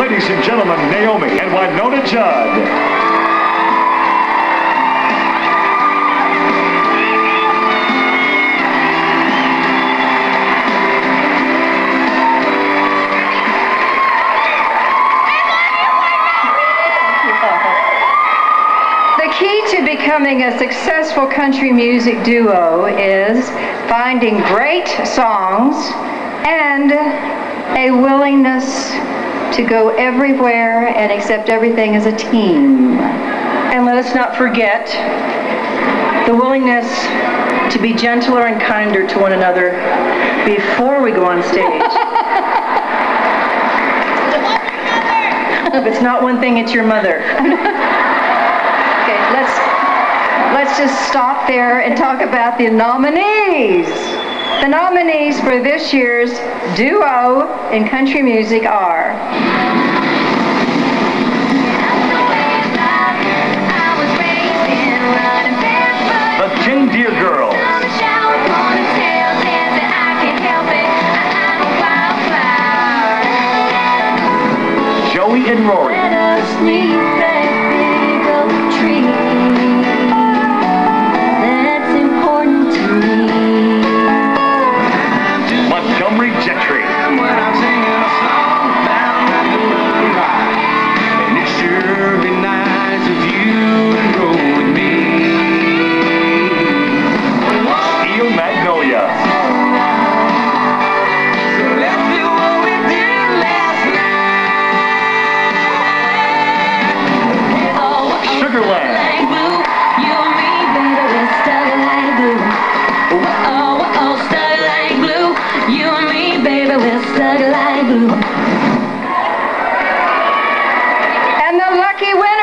Ladies and gentlemen, Naomi and Winona Judd. The key to becoming a successful country music duo is finding great songs and a willingness to go everywhere and accept everything as a team. And let us not forget the willingness to be gentler and kinder to one another before we go on stage. if it's not one thing, it's your mother. Okay, let's let's just stop there and talk about the nominees. The nominees for this year's Duo in Country Music are The Reindeer Girls. Joey and Rory. ¡Qué bueno!